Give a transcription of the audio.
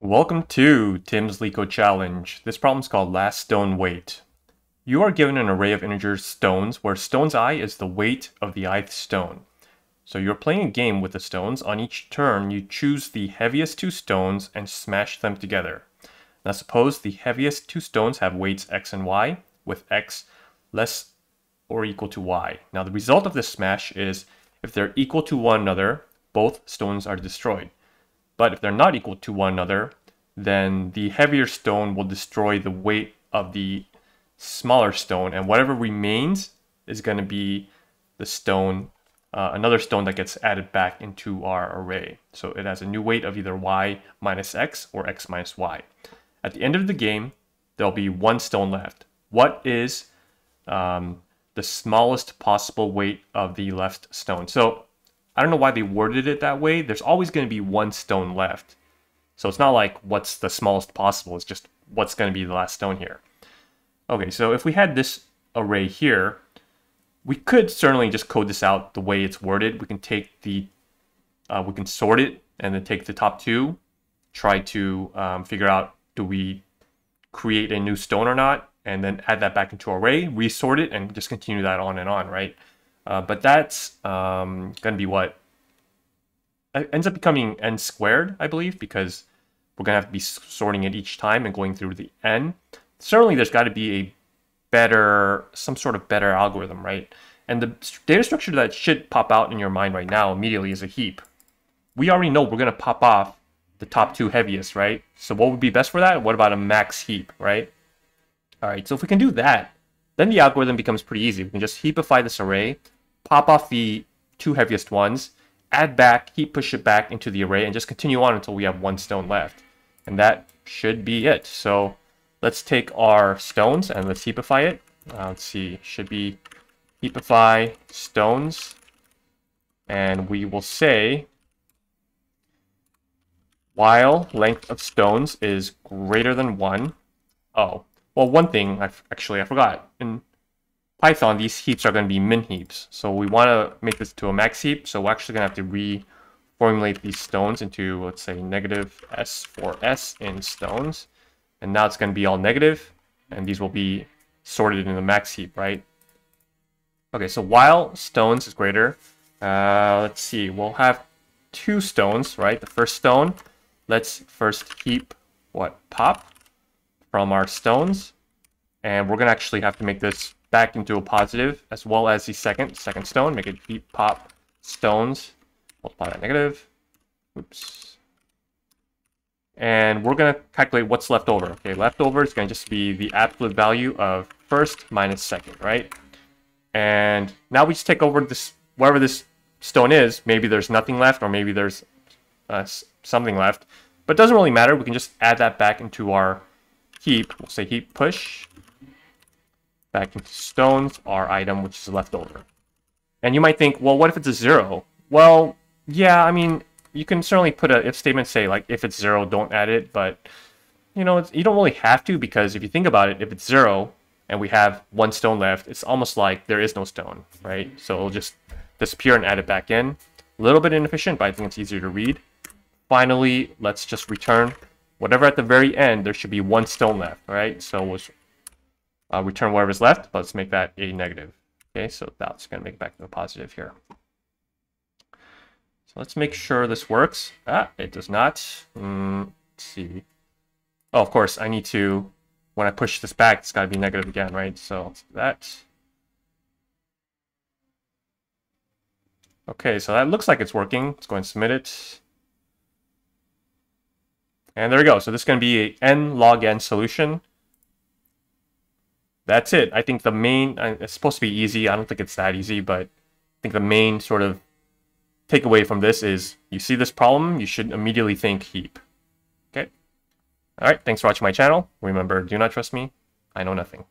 Welcome to Tim's LeetCode Challenge. This problem is called last stone weight. You are given an array of integer stones where stone's i is the weight of the ith stone. So you're playing a game with the stones. On each turn, you choose the heaviest two stones and smash them together. Now suppose the heaviest two stones have weights x and y, with x less or equal to y. Now the result of this smash is if they're equal to one another, both stones are destroyed. But if they're not equal to one another, then the heavier stone will destroy the weight of the smaller stone, and whatever remains is going to be the stone, uh, another stone that gets added back into our array. So it has a new weight of either y minus x or x minus y. At the end of the game, there'll be one stone left. What is um, the smallest possible weight of the left stone? So I don't know why they worded it that way. There's always going to be one stone left. So it's not like what's the smallest possible. It's just what's going to be the last stone here. Okay, so if we had this array here, we could certainly just code this out the way it's worded. We can take the, uh, we can sort it and then take the top two, try to um, figure out do we create a new stone or not, and then add that back into our array, resort it, and just continue that on and on, right? Uh, but that's um, going to be what ends up becoming n squared, I believe, because we're going to have to be sorting it each time and going through the n. Certainly, there's got to be a better, some sort of better algorithm, right? And the data structure that should pop out in your mind right now immediately is a heap. We already know we're going to pop off the top two heaviest, right? So what would be best for that? What about a max heap, right? All right, so if we can do that, then the algorithm becomes pretty easy. We can just heapify this array, pop off the two heaviest ones, add back, heap push it back into the array, and just continue on until we have one stone left. And that should be it. So let's take our stones and let's heapify it. Uh, let's see, should be heapify stones. And we will say while length of stones is greater than 1. Oh, well, one thing, I actually, I forgot. In Python, these heaps are going to be min heaps. So we want to make this to a max heap. So we're actually going to have to reformulate these stones into, let's say, negative s for s in stones. And now it's going to be all negative, and these will be sorted in the max heap, right? Okay, so while stones is greater, uh, let's see, we'll have two stones, right? The first stone, let's first heap what? Pop from our stones. And we're going to actually have to make this back into a positive as well as the second, second stone. Make it heap pop stones. Multiply that negative. Oops. And we're going to calculate what's left over. Okay, left over is going to just be the absolute value of first minus second, right? And now we just take over this, wherever this stone is. Maybe there's nothing left or maybe there's uh, something left. But it doesn't really matter. We can just add that back into our heap. We'll say heap push back into stones, our item, which is left over. And you might think, well, what if it's a zero? Well, yeah, I mean, you can certainly put a if statement say like if it's zero, don't add it, but you know, you don't really have to because if you think about it, if it's zero and we have one stone left, it's almost like there is no stone, right? So it'll just disappear and add it back in. A little bit inefficient, but I think it's easier to read. Finally, let's just return whatever at the very end, there should be one stone left, right? So we'll uh, return whatever's left, but let's make that a negative. Okay, so that's going to make it back to a positive here. So let's make sure this works. Ah, it does not. Mm, let's see. Oh, of course, I need to, when I push this back, it's got to be negative again, right? So that. Okay, so that looks like it's working. Let's go and submit it. And there we go. So this is going to be a n log n solution that's it. I think the main, uh, it's supposed to be easy. I don't think it's that easy, but I think the main sort of takeaway from this is you see this problem, you should immediately think heap. Okay? All right, thanks for watching my channel. Remember, do not trust me. I know nothing.